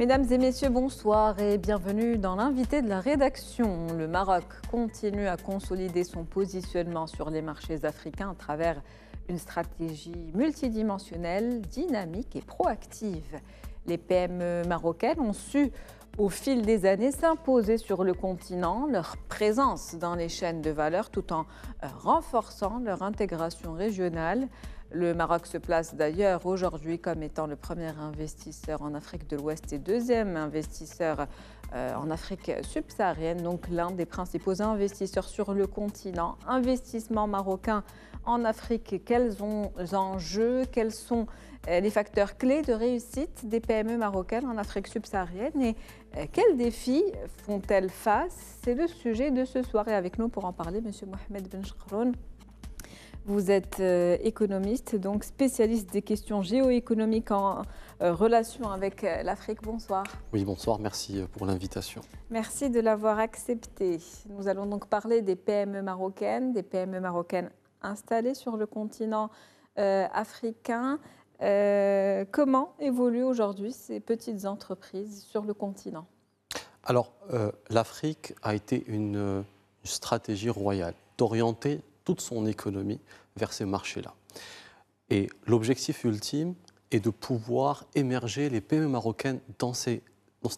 Mesdames et messieurs, bonsoir et bienvenue dans l'invité de la rédaction. Le Maroc continue à consolider son positionnement sur les marchés africains à travers une stratégie multidimensionnelle, dynamique et proactive. Les PME marocaines ont su au fil des années s'imposer sur le continent, leur présence dans les chaînes de valeur tout en renforçant leur intégration régionale. Le Maroc se place d'ailleurs aujourd'hui comme étant le premier investisseur en Afrique de l'Ouest et deuxième investisseur euh, en Afrique subsaharienne, donc l'un des principaux investisseurs sur le continent. Investissement marocain en Afrique, quels sont les enjeux, quels sont euh, les facteurs clés de réussite des PME marocaines en Afrique subsaharienne? Et euh, quels défis font-elles face? C'est le sujet de ce soir. Et avec nous pour en parler, M. Mohamed Ben vous êtes euh, économiste, donc spécialiste des questions géoéconomiques en euh, relation avec euh, l'Afrique. Bonsoir. Oui, bonsoir. Merci pour l'invitation. Merci de l'avoir accepté. Nous allons donc parler des PME marocaines, des PME marocaines installées sur le continent africain. comment évoluent aujourd'hui ces petites entreprises sur le continent? Alors, l'Afrique a été une stratégie royale d'orienter toute son économie vers ces marchés-là. Et l'objectif ultime est de pouvoir émerger les PME marocaines dans, ces,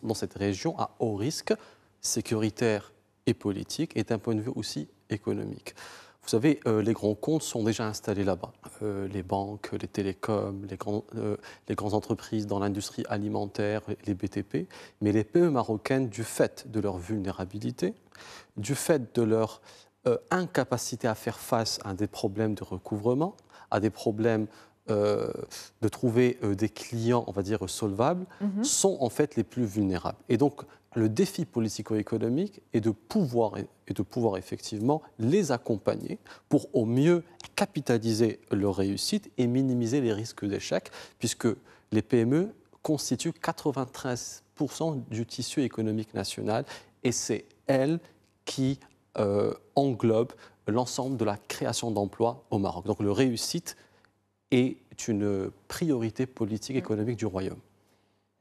dans, cette région à haut risque sécuritaire et politique et d'un point de vue aussi économique. Vous savez, euh, les grands comptes sont déjà installés là-bas. Euh, les banques, les télécoms, les, grands, euh, les grandes entreprises dans l'industrie alimentaire, les BTP. Mais les PME marocaines, du fait de leur vulnérabilité, du fait de leur euh, incapacité à faire face à des problèmes de recouvrement, à des problèmes euh, de trouver euh, des clients, on va dire, solvables, mhm. sont en fait les plus vulnérables. Et donc, le défi politico-économique est de pouvoir, et de pouvoir effectivement les accompagner pour au mieux capitaliser leur réussite et minimiser les risques d'échec, puisque les PME constituent 93% du tissu économique national et c'est elles qui euh, englobe l'ensemble de la création d'emplois au Maroc. Donc le réussite est une priorité politique économique du royaume.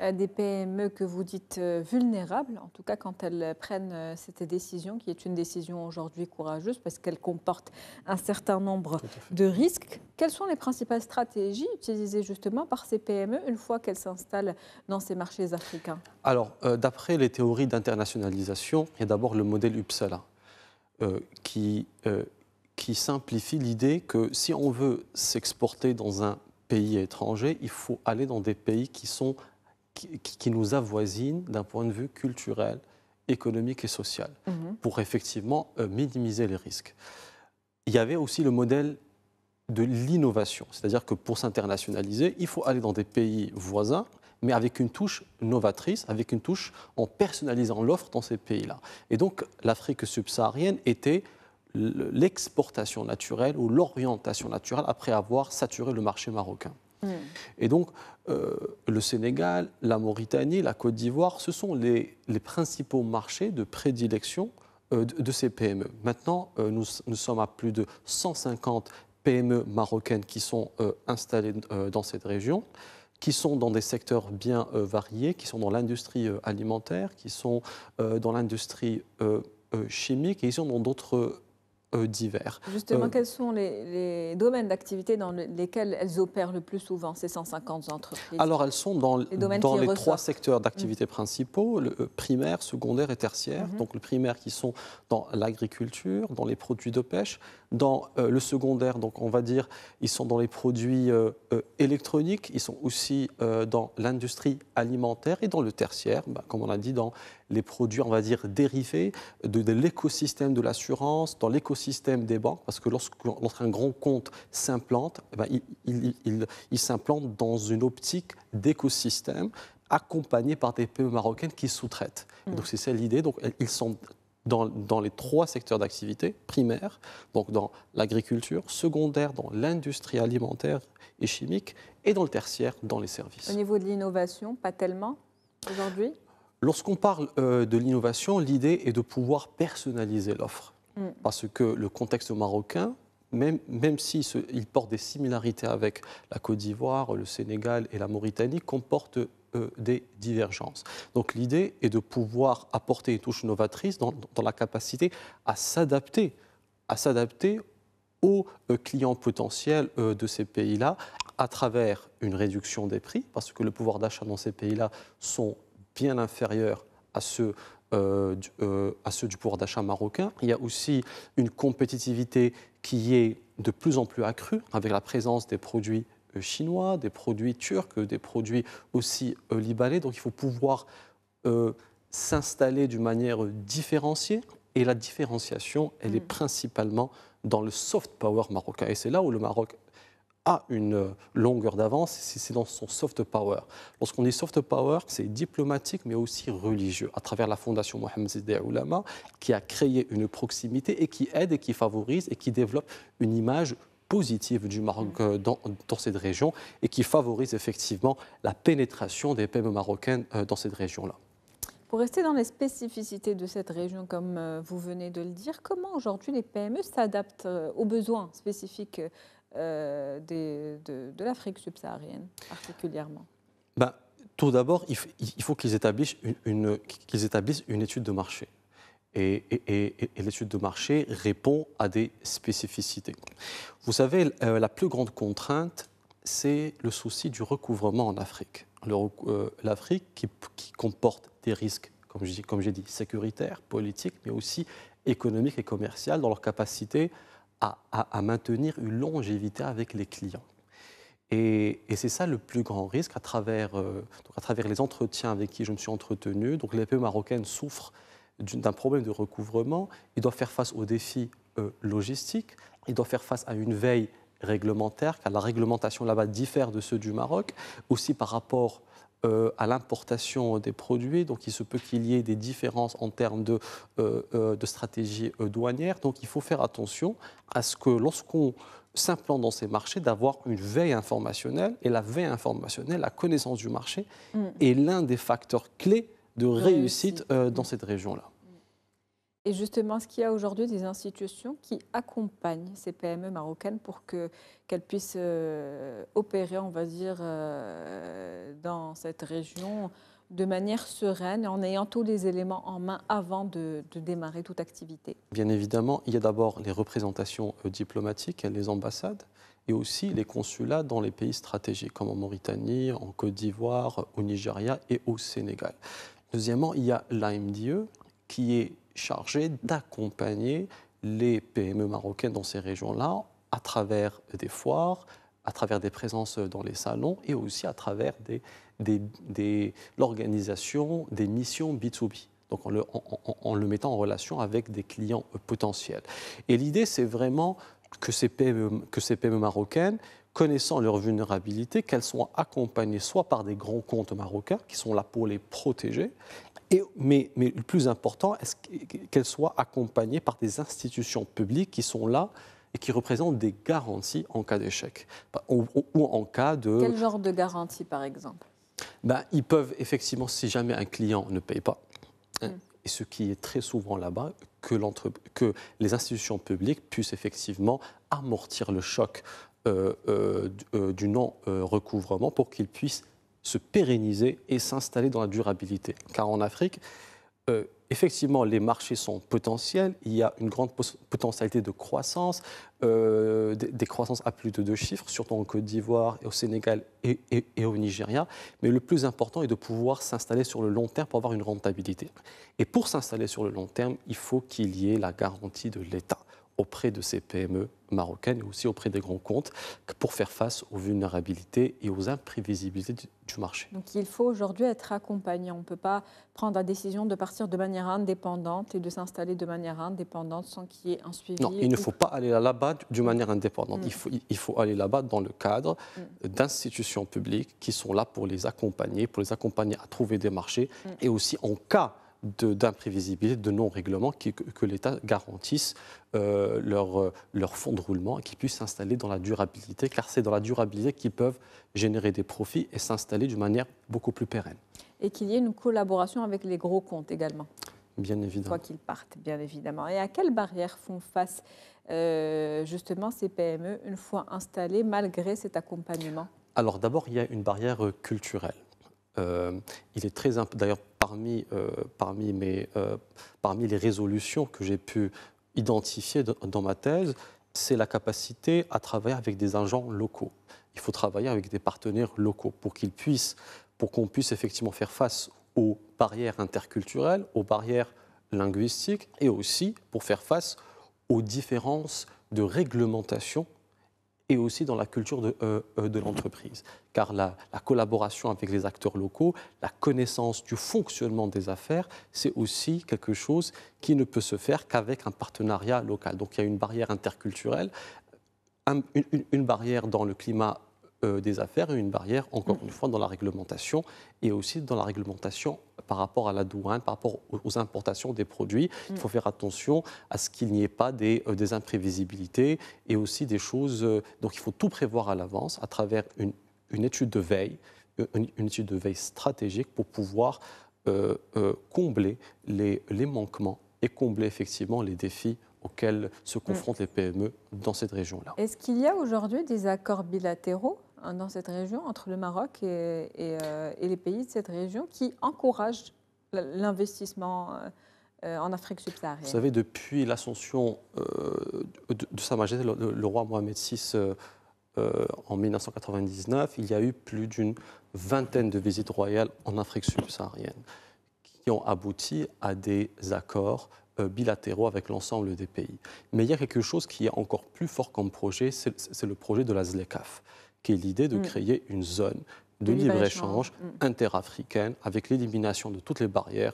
Euh, des PME que vous dites euh, vulnérables, en tout cas quand elles prennent cette décision, qui est une décision aujourd'hui courageuse parce qu'elle comporte un certain nombre de risques. Quelles sont les principales stratégies utilisées justement par ces PME une fois qu'elles s'installent dans ces marchés africains? Alors, d'après les théories d'internationalisation, il y a d'abord le modèle Uppsala. Euh, qui, euh, qui simplifie l'idée que si on veut s'exporter dans un pays étranger, il faut aller dans des pays qui, sont, qui, nous avoisinent d'un point de vue culturel, économique et social, mhm. pour effectivement euh, minimiser les risques. Il y avait aussi le modèle de l'innovation, c'est-à-dire que pour s'internationaliser, il faut aller dans des pays voisins mais avec une touche novatrice, avec une touche en personnalisant l'offre dans ces pays-là. Et donc l'Afrique subsaharienne était l'exportation naturelle ou l'orientation naturelle après avoir saturé le marché marocain. Hmm. Et donc, euh, le Sénégal, la Mauritanie, la Côte d'Ivoire, ce sont les, principaux marchés de prédilection euh, de, ces PME. Maintenant, euh, nous, nous, sommes à plus de 150 PME marocaines qui sont installées dans cette région qui sont dans des secteurs bien euh, variés, qui sont dans l'industrie euh, alimentaire, qui sont euh, dans l'industrie chimique et ils sont dans d'autres divers. Justement, euh, quels sont les, domaines d'activité dans lesquels elles opèrent le plus souvent, ces 150 entreprises? Alors, elles sont dans les, dans les trois secteurs d'activité mm. principaux, le euh, primaire, secondaire et tertiaire. Mm-hmm. Donc, le primaire qui sont dans l'agriculture, dans les produits de pêche. Dans le secondaire, donc on va dire, ils sont dans les produits électroniques, ils sont aussi dans l'industrie alimentaire et dans le tertiaire, bah, comme on a dit, dans les produits, on va dire, dérivés de, l'écosystème de l'assurance, dans l'écosystème des banques, parce que lorsqu'un grand compte s'implante, eh ben, il, s'implante dans une optique d'écosystème accompagné par des PME marocaines qui sous-traitent. Mm. Donc c'est ça l'idée. Donc ils sont dans, dans, les trois secteurs d'activité, primaire, donc dans l'agriculture, secondaire, dans l'industrie alimentaire et chimique, et dans le tertiaire, dans les services. Au niveau de l'innovation, pas tellement aujourd'hui? Lorsqu'on parle euh, de l'innovation, l'idée est de pouvoir personnaliser l'offre. Mm. Parce que le contexte marocain, même, même s'il porte des similarités avec la Côte d'Ivoire, le Sénégal et la Mauritanie, comporte des divergences. Donc l'idée est de pouvoir apporter une touche novatrice dans, dans la capacité à s'adapter, à s'adapter aux clients potentiels de ces pays-là à travers une réduction des prix, parce que le pouvoir d'achat dans ces pays-là sont bien inférieurs à ceux euh, du, euh, à ceux du pouvoir d'achat marocain. Il y a aussi une compétitivité qui est de plus en plus accrue avec la présence des produits euh, chinois, des produits turcs, des produits aussi libanais. Donc il faut pouvoir s'installer d'une manière différenciée. Et la différenciation, elle est mm. principalement dans le soft power marocain. Et c'est là où le Maroc a une longueur d'avance, c'est dans son soft power. Lorsqu'on dit soft power, c'est diplomatique mais aussi religieux, à travers la fondation Mohamed Zidé Oulama, qui a créé une proximité et qui aide et qui favorise et qui développe une image positive du Maroc euh, dans, cette région et qui favorise effectivement la pénétration des PME marocaines euh, dans cette région-là. Pour rester dans les spécificités de cette région, comme euh, vous venez de le dire, comment aujourd'hui les PME s'adaptent aux besoins spécifiques euh, de, l'Afrique subsaharienne particulièrement ben, Tout d'abord, il, faut qu'ils établissent une, qu'ils établissent une étude de marché. Et, l'étude de marché répond à des spécificités. Vous savez, euh, la plus grande contrainte, c'est le souci du recouvrement en Afrique. Euh, L'Afrique qui, qui, comporte des risques, comme j'ai dit, sécuritaires, politiques, mais aussi économiques et commerciaux dans leur capacité à, maintenir une longévité avec les clients. Et, c'est ça le plus grand risque à travers, euh, à travers les entretiens avec qui je me suis entretenu. Donc les PME marocaines souffrent d'un problème de recouvrement. Ils doivent faire face aux défis euh, logistiques. Ils doivent faire face à une veille réglementaire, car la réglementation là-bas diffère de ceux du Maroc, aussi par rapport euh, à l'importation des produits. Donc il se peut qu'il y ait des différences en termes de, euh, euh, de stratégie douanière. Donc il faut faire attention à ce que lorsqu'on s'implante dans ces marchés, d'avoir une veille informationnelle. Et la veille informationnelle, la connaissance du marché, mm. est l'un des facteurs clés de réussite dans cette région-là. Et justement, est-ce qu'il y a aujourd'hui des institutions qui accompagnent ces PME marocaines pour qu'elles puissent euh, opérer, on va dire, euh, dans cette région de manière sereine, en ayant tous les éléments en main avant de, démarrer toute activité? Bien évidemment, il y a d'abord les représentations euh, diplomatiques, les ambassades, et aussi les consulats dans les pays stratégiques, comme en Mauritanie, en Côte d'Ivoire, au Nigeria et au Sénégal. Deuxièmement, il y a l'AMDE, qui est chargé d'accompagner les PME marocaines dans ces régions-là à travers des foires, à travers des présences dans les salons et aussi à travers l'organisation des missions B2B. Donc en le, mettant en relation avec des clients potentiels. Et l'idée, c'est vraiment que ces, PME, que ces PME marocaines connaissant leur vulnérabilité, qu'elles soient accompagnées soit par des grands comptes marocains qui sont là pour les protéger, mais, le plus important, est qu'elles soient accompagnées par des institutions publiques qui sont là et qui représentent des garanties en cas d'échec ou, en cas de... Quel genre de garantie, par exemple? Ben, Ils peuvent effectivement, si jamais un client ne paye pas, hein, hmm. et ce qui est très souvent là-bas, que, que les institutions publiques puissent effectivement amortir le choc du non-recouvrement pour qu'ils puissent se pérenniser et s'installer dans la durabilité. Car en Afrique, euh, effectivement, les marchés sont potentiels, il y a une grande potentialité de croissance, euh, des, croissances à plus de deux chiffres, surtout en Côte d'Ivoire, au Sénégal et, au Nigeria. Mais le plus important est de pouvoir s'installer sur le long terme pour avoir une rentabilité. Et pour s'installer sur le long terme, il faut qu'il y ait la garantie de l'État auprès de ces PME marocaines et aussi auprès des grands comptes pour faire face aux vulnérabilités et aux imprévisibilités du, marché. Donc il faut aujourd'hui être accompagné. On ne peut pas prendre la décision de partir de manière indépendante et de s'installer de manière indépendante sans qu'il y ait un suivi. Non, il ne faut pas aller là-bas d'une manière indépendante. Mm. Il, faut, il faut aller là-bas dans le cadre mm. d'institutions publiques qui sont là pour les accompagner, pour les accompagner à trouver des marchés mm. et aussi en cas d'imprévisibilité, de, non-règlement, que, que l'État garantisse euh, leur, euh, leur fonds de roulement et qu'ils puissent s'installer dans la durabilité, car c'est dans la durabilité qu'ils peuvent générer des profits et s'installer d'une manière beaucoup plus pérenne. Et qu'il y ait une collaboration avec les gros comptes également. Bien évidemment. Quoi qu'ils partent, bien évidemment. Et à quelles barrières font face euh, justement ces PME une fois installées malgré cet accompagnement? Alors d'abord, il y a une barrière culturelle. il est très d'ailleurs parmi, parmi, mes, parmi les résolutions que j'ai pu identifier dans ma thèse, c'est la capacité à travailler avec des agents locaux. Il faut travailler avec des partenaires locaux pour qu'ils puissent, pour qu'on puisse effectivement faire face aux barrières interculturelles, aux barrières linguistiques et aussi pour faire face aux différences de réglementation et aussi dans la culture de, euh, euh, l'entreprise. Car la, collaboration avec les acteurs locaux, la connaissance du fonctionnement des affaires, c'est aussi quelque chose qui ne peut se faire qu'avec un partenariat local. Donc il y a une barrière interculturelle, une barrière dans le climat des affaires et une barrière, encore mm. une fois, dans la réglementation et aussi dans la réglementation par rapport à la douane, par rapport aux importations des produits. Il faut mm. faire attention à ce qu'il n'y ait pas des, euh, des, imprévisibilités et aussi des choses. Euh, donc il faut tout prévoir à l'avance à travers une, une, étude de veille, une, étude de veille stratégique pour pouvoir combler les, les manquements et combler effectivement les défis auxquels se mm. confrontent les PME dans cette région-là. Est-ce qu'il y a aujourd'hui des accords bilatéraux dans cette région, entre le Maroc euh, et, les pays de cette région, qui encouragent l'investissement euh, en Afrique subsaharienne Vous savez, depuis l'ascension euh, de, Sa Majesté le, roi Mohamed VI en 1999, il y a eu plus d'une vingtaine de visites royales en Afrique subsaharienne qui ont abouti à des accords bilatéraux avec l'ensemble des pays. Mais il y a quelque chose qui est encore plus fort comme projet, c'est le projet de la ZLECAF, qui est l'idée de mm. créer une zone de, libre-échange mm. interafricaine avec l'élimination de toutes les barrières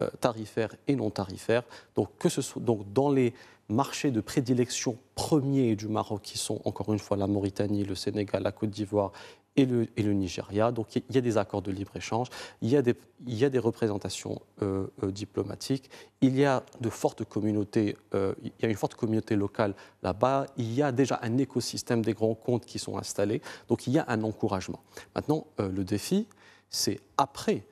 euh, tarifaires et non tarifaires. Donc, que ce soit, donc dans les marchés de prédilection premiers du Maroc, qui sont encore une fois la Mauritanie, le Sénégal, la Côte d'Ivoire et le, et le, Nigeria. Donc il y a des accords de libre-échange, il, y a des, il y a des représentations euh, euh, diplomatiques, il y a de fortes communautés, euh, il y a une forte communauté locale là-bas, il y a déjà un écosystème des grands comptes qui sont installés, donc il y a un encouragement. Maintenant, le défi, c'est après,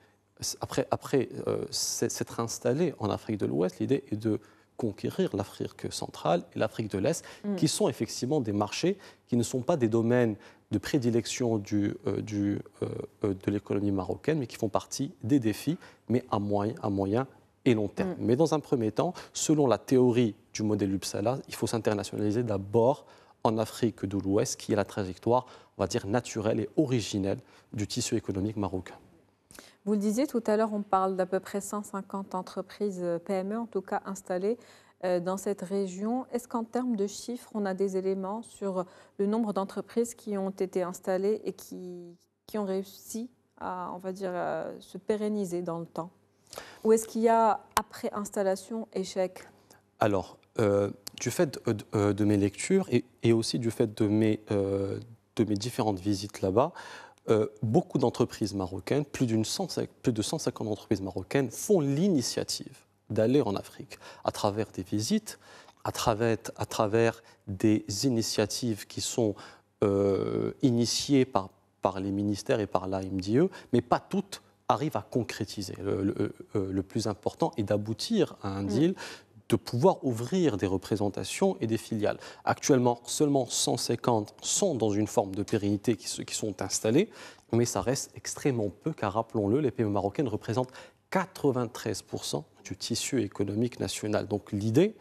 après, après s'être installé en Afrique de l'Ouest, l'idée est de conquérir l'Afrique centrale et l'Afrique de l'Est, mm. qui sont effectivement des marchés qui ne sont pas des domaines de prédilection du, euh, du, euh, euh, de l'économie marocaine, mais qui font partie des défis, mais à moyen, à moyen et long terme. Mm. Mais dans un premier temps, selon la théorie du modèle Uppsala, il faut s'internationaliser d'abord en Afrique de l'Ouest, qui est la trajectoire, on va dire, naturelle et originelle du tissu économique marocain. Vous le disiez tout à l'heure, on parle d'à peu près 150 entreprises PME, en tout cas installées dans cette région. Est-ce qu'en termes de chiffres, on a des éléments sur le nombre d'entreprises qui ont été installées et qui, qui ont réussi à, on va dire, se pérenniser dans le temps? Ou est-ce qu'il y a, après installation, échec? Alors, euh, du fait euh, de, mes lectures et, aussi du fait de mes, de mes différentes visites là-bas, beaucoup d'entreprises marocaines, plus de 150 entreprises marocaines, font l'initiative d'aller en Afrique à travers des visites, à travers, à travers des initiatives qui sont euh, initiées par, par les ministères et par l'AMDE, mais pas toutes arrivent à concrétiser. Le, euh, plus important est d'aboutir à un mm. deal, de pouvoir ouvrir des représentations et des filiales. Actuellement, seulement 150 sont dans une forme de pérennité qui, qui sont installées, mais ça reste extrêmement peu, car rappelons-le, les PME marocaines représentent 93% du tissu économique national. Donc l'idée,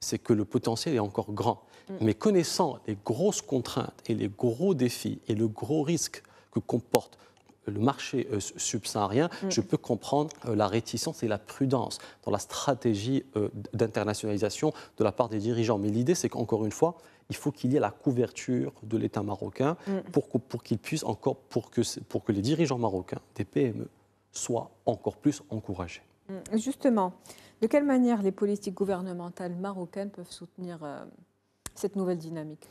c'est que le potentiel est encore grand. Mm. Mais connaissant les grosses contraintes et les gros défis et le gros risque que comporte le marché euh, subsaharien, mm. je peux comprendre euh, la réticence et la prudence dans la stratégie euh, d'internationalisation de la part des dirigeants. Mais l'idée, c'est qu'encore une fois, il faut qu'il y ait la couverture de l'État marocain mm. pour, pour qu'il puisse encore, pour que, pour que les dirigeants marocains des PME soient encore plus encouragés. Mm, justement, de quelle manière les politiques gouvernementales marocaines peuvent soutenir euh, cette nouvelle dynamique?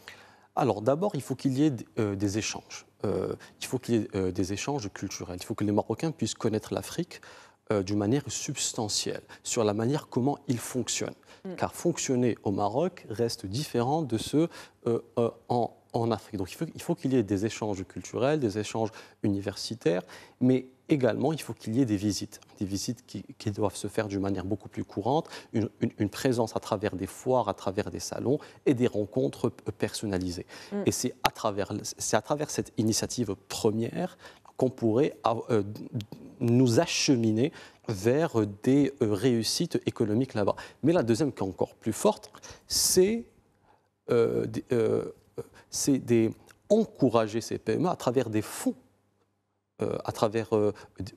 Alors d'abord, il faut qu'il y ait euh, des échanges. Euh, il faut qu'il y ait des échanges culturels. Il faut que les Marocains puissent connaître l'Afrique d'une manière substantielle, sur la manière comment il fonctionne. Mm. Car fonctionner au Maroc reste différent de ce en, en, Afrique. Donc il faut qu'il y ait des échanges culturels, des échanges universitaires, mais également, il faut qu'il y ait des visites, des visites qui, doivent se faire d'une manière beaucoup plus courante, une, présence à travers des foires, à travers des salons et des rencontres personnalisées. Mm. Et c'est à, travers, à travers cette initiative première qu'on pourrait nous acheminer vers des réussites économiques là-bas. Mais la deuxième, qui est encore plus forte, c'est d'encourager ces PME à travers des fonds, à travers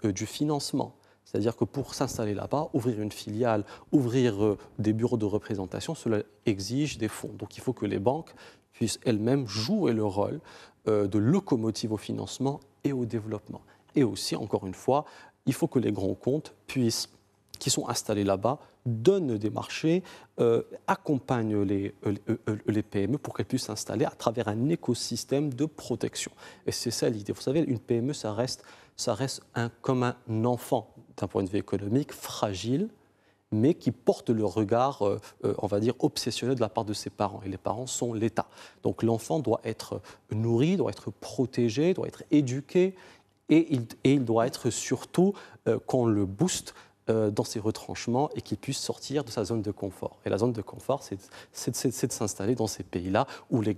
du financement. C'est-à-dire que pour s'installer là-bas, ouvrir une filiale, ouvrir des bureaux de représentation, cela exige des fonds. Donc il faut que les banques puissent elles-mêmes jouer le rôle de locomotive au financement et au développement. Et aussi, encore une fois, il faut que les grands comptes puissent, qui sont installés là-bas, donnent des marchés, euh, accompagnent les, euh, euh, PME pour qu'elles puissent s'installer à travers un écosystème de protection. Et c'est ça l'idée. Vous savez, une PME, ça reste, ça reste un, comme un enfant d'un point de vue économique, fragile, mais qui porte le regard, on va dire, obsessionnel de la part de ses parents. Et les parents sont l'État. Donc l'enfant doit être nourri, doit être protégé, doit être éduqué, et il, doit être surtout qu'on le booste dans ses retranchements et qu'il puisse sortir de sa zone de confort. Et la zone de confort, c'est de s'installer dans ces pays-là où les,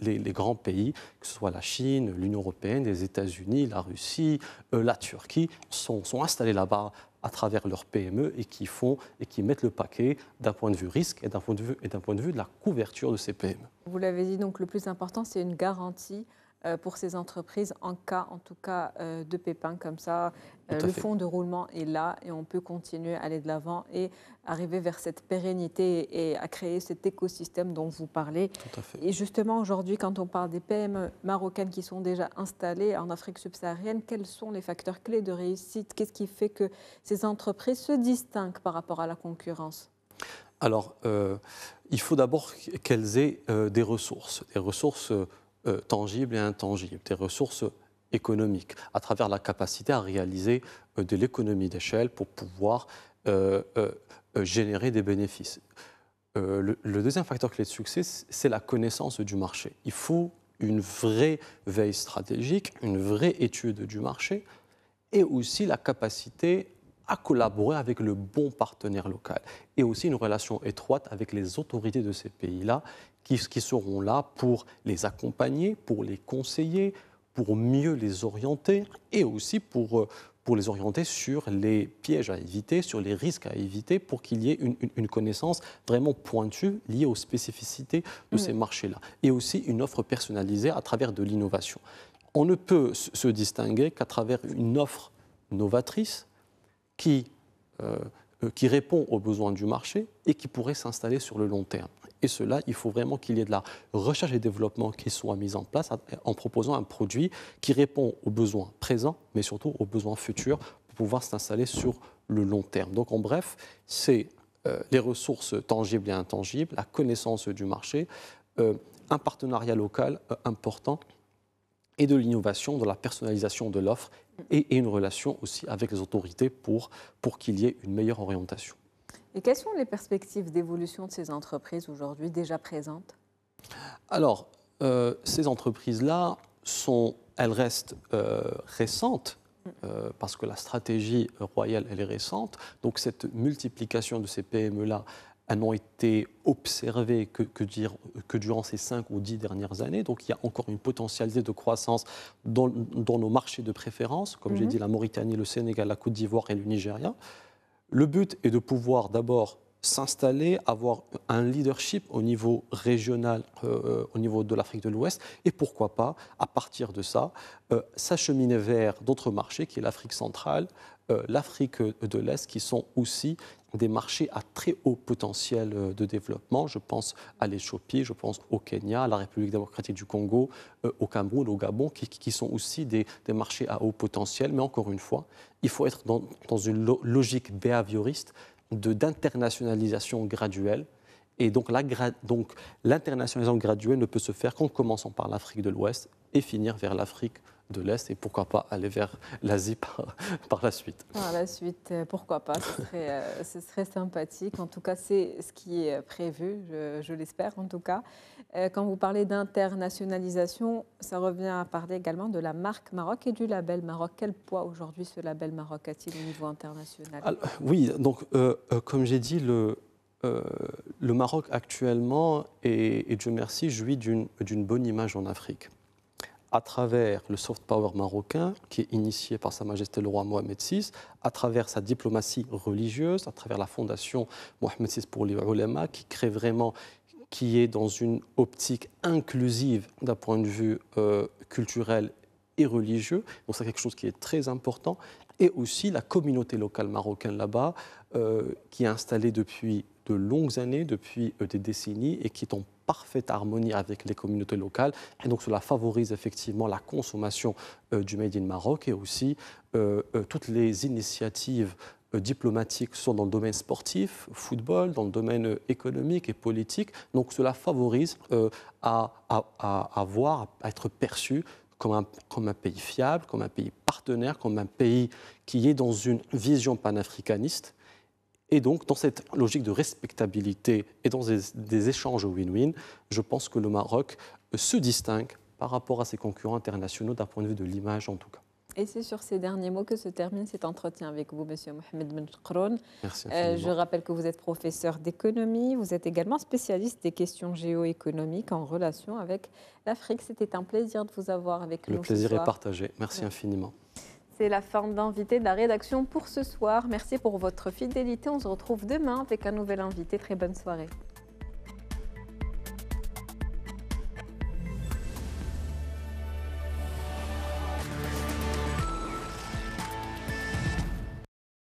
les, grands pays, que ce soit la Chine, l'Union européenne, les États-Unis, la Russie, euh, la Turquie, sont, sont installés là-bas à travers leurs PME et qui font et qui mettent le paquet d'un point de vue risque et d'un point de vue point de vue de la couverture de ces PME. Vous l'avez dit donc le plus important c'est une garantie euh, pour ces entreprises en cas, en tout cas, euh, de pépins comme ça. Euh, le fonds de roulement est là et on peut continuer à aller de l'avant et arriver vers cette pérennité et à créer cet écosystème dont vous parlez. Tout à fait. Et justement, aujourd'hui, quand on parle des PME marocaines qui sont déjà installées en Afrique subsaharienne, quels sont les facteurs clés de réussite? Qu'est-ce qui fait que ces entreprises se distinguent par rapport à la concurrence? Alors, il faut d'abord qu'elles aient des ressources, des ressources euh, tangibles et intangibles, des ressources économiques, à travers la capacité à réaliser euh, de l'économie d'échelle pour pouvoir euh, générer des bénéfices. Le, deuxième facteur clé de succès, c'est la connaissance du marché. Il faut une vraie veille stratégique, une vraie étude du marché et aussi la capacité à collaborer avec le bon partenaire local et aussi une relation étroite avec les autorités de ces pays-là qui, seront là pour les accompagner, pour les conseiller, pour mieux les orienter et aussi pour, euh, pour les orienter sur les pièges à éviter, sur les risques à éviter, pour qu'il y ait une, connaissance vraiment pointue liée aux spécificités de ces marchés-là. Et aussi une offre personnalisée à travers de l'innovation. On ne peut se distinguer qu'à travers une offre novatrice qui, euh, euh, qui répond aux besoins du marché et qui pourrait s'installer sur le long terme. Et cela, il faut vraiment qu'il y ait de la recherche et développement qui soit mise en place en proposant un produit qui répond aux besoins présents, mais surtout aux besoins futurs pour pouvoir s'installer sur le long terme. Donc en bref, c'est euh, les ressources tangibles et intangibles, la connaissance du marché, euh, un partenariat local euh, important et de l'innovation, de la personnalisation de l'offre et, une relation aussi avec les autorités pour qu'il y ait une meilleure orientation. Et quelles sont les perspectives d'évolution de ces entreprises aujourd'hui déjà présentes? Alors, euh, ces entreprises-là, elles restent euh, récentes, euh, parce que la stratégie royale, elle est récente. Donc cette multiplication de ces PME-là, elles n'ont été observées que, que, dire, que, durant ces 5 ou 10 dernières années. Donc il y a encore une potentialité de croissance dans, nos marchés de préférence, comme j'ai mhm. dit, la Mauritanie, le Sénégal, la Côte d'Ivoire et le Nigeria. Le but est de pouvoir d'abord s'installer, avoir un leadership au niveau régional, euh, euh, au niveau de l'Afrique de l'Ouest, et pourquoi pas, à partir de ça, euh, s'acheminer vers d'autres marchés, qui est l'Afrique centrale, l'Afrique de l'Est, qui sont aussi des marchés à très haut potentiel euh, de développement. Je pense à l'Éthiopie, je pense au Kenya, à la République démocratique du Congo, euh, au Cameroun, au Gabon, qui, sont aussi des, marchés à haut potentiel. Mais encore une fois, il faut être dans, une logique behavioriste d'internationalisation graduelle. Et donc l'internationalisation graduelle ne peut se faire qu'en commençant par l'Afrique de l'Ouest et finir vers l'Afrique de l'Est et pourquoi pas aller vers l'Asie par, la suite. Par la suite, euh, pourquoi pas, euh, ce serait, sympathique. En tout cas, c'est ce qui est prévu, je, l'espère en tout cas. Euh, quand vous parlez d'internationalisation, ça revient à parler également de la marque Maroc et du label Maroc. Quel poids aujourd'hui ce label Maroc a-t-il au niveau international Oui, donc comme j'ai dit, le, le Maroc actuellement, et, et Dieu merci, jouit d'une bonne image en Afrique à travers le soft power marocain, qui est initié par Sa Majesté le roi Mohamed VI, à travers sa diplomatie religieuse, à travers la fondation Mohamed VI pour les ulama, qui crée vraiment qui est dans une optique inclusive d'un point de vue euh, culturel et religieux. Donc c'est quelque chose qui est très important. Et aussi la communauté locale marocaine là-bas, euh, qui est installée depuis de longues années, depuis euh, des décennies, et qui est en parfaite harmonie avec les communautés locales. Et donc cela favorise effectivement la consommation du Made in Maroc et aussi toutes les initiatives euh, diplomatiques sont dans le domaine sportif, football, dans le domaine euh, économique et politique. Donc cela favorise euh, à, à, à être perçu comme un, comme un, pays fiable, comme un pays partenaire, comme un pays qui est dans une vision panafricaniste. Et donc, dans cette logique de respectabilité et dans des, des échanges win-win, je pense que le Maroc se distingue par rapport à ses concurrents internationaux d'un point de vue de l'image en tout cas. Et c'est sur ces derniers mots que se termine cet entretien avec vous, Monsieur Mohamed Ben Merci. Euh, je rappelle que vous êtes professeur d'économie, vous êtes également spécialiste des questions géoéconomiques en relation avec l'Afrique. C'était un plaisir de vous avoir avec nous. Le plaisir est partagé. Merci infiniment. C'est la fin d'invité de la rédaction pour ce soir. Merci pour votre fidélité. On se retrouve demain avec un nouvel invité. Très bonne soirée.